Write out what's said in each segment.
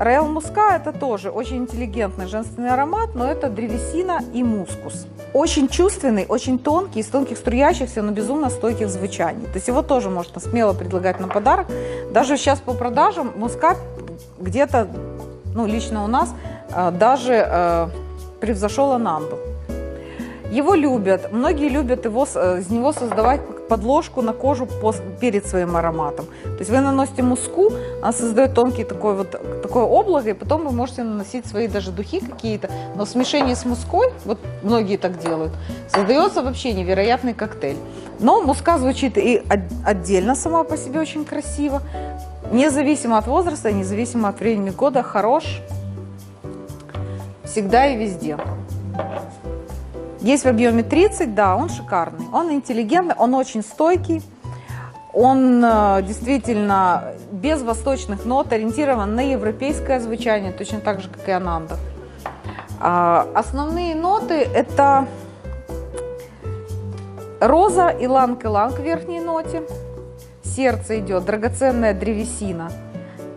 Роял Муска это тоже очень интеллигентный женственный аромат, но это древесина и мускус. Очень чувственный, очень тонкий, из тонких струящихся, но безумно стойких звучаний. То есть его тоже можно смело предлагать на подарок. Даже сейчас по продажам муска где-то, ну лично у нас, э, даже э, превзошел Ананду. Его любят, многие любят его, э, из него создавать подложку на кожу перед своим ароматом. То есть вы наносите муску, она создает тонкий такой вот такое облако, и потом вы можете наносить свои даже духи какие-то, но в смешении с муской, вот многие так делают, создается вообще невероятный коктейль. Но муска звучит и отдельно сама по себе очень красиво, независимо от возраста, независимо от времени года, хорош всегда и везде. Есть в объеме 30, да, он шикарный. Он интеллигентный, он очень стойкий. Он э, действительно без восточных нот, ориентирован на европейское звучание, точно так же, как и Ананда. А, основные ноты – это роза, иланг-иланг в верхней ноте. Сердце идет, драгоценная древесина,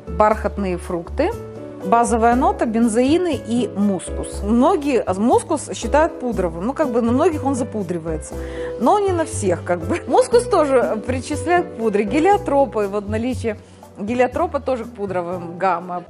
бархатные фрукты – базовая нота, бензоины и мускус. Многие мускус считают пудровым, ну как бы на многих он запудривается, но не на всех как бы. Мускус тоже причисляют к пудре, гелиотропы, вот наличие гелиотропа тоже к пудровым гамма.